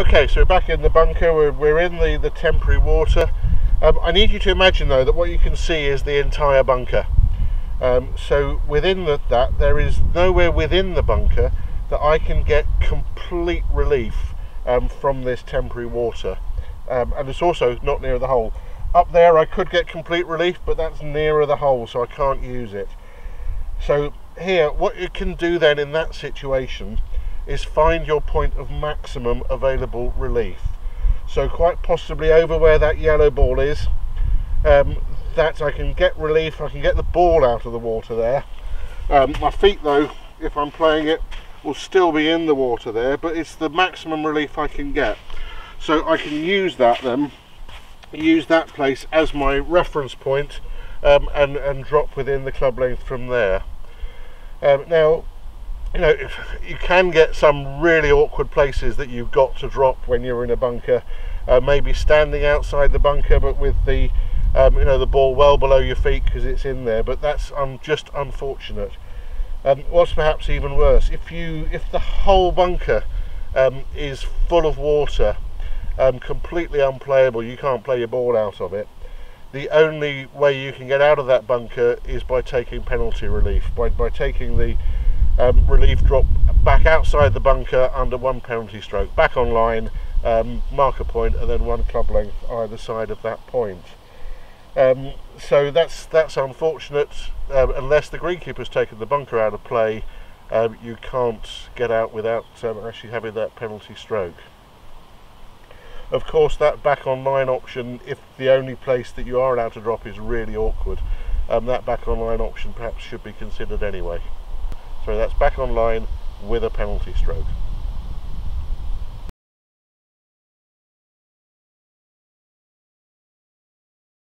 Okay, so we're back in the bunker, we're, we're in the, the temporary water. Um, I need you to imagine though that what you can see is the entire bunker. Um, so within the, that, there is nowhere within the bunker that I can get complete relief um, from this temporary water. Um, and it's also not near the hole. Up there I could get complete relief, but that's nearer the hole, so I can't use it. So here, what you can do then in that situation is find your point of maximum available relief. So quite possibly over where that yellow ball is, um, that I can get relief, I can get the ball out of the water there. Um, my feet though, if I'm playing it, will still be in the water there, but it's the maximum relief I can get. So I can use that then, use that place as my reference point, um, and, and drop within the club length from there. Um, now, you know, you can get some really awkward places that you've got to drop when you're in a bunker. Uh, maybe standing outside the bunker, but with the, um, you know, the ball well below your feet because it's in there. But that's um, just unfortunate. Um, what's perhaps even worse, if you, if the whole bunker um, is full of water, um, completely unplayable, you can't play your ball out of it. The only way you can get out of that bunker is by taking penalty relief, by, by taking the um, relief drop back outside the bunker under one penalty stroke, back on line, um, marker point, and then one club length either side of that point. Um, so that's that's unfortunate. Um, unless the greenkeeper's taken the bunker out of play, um, you can't get out without um, actually having that penalty stroke. Of course, that back on line option, if the only place that you are allowed to drop is really awkward, that back on line option perhaps should be considered anyway. So that's back online with a penalty stroke.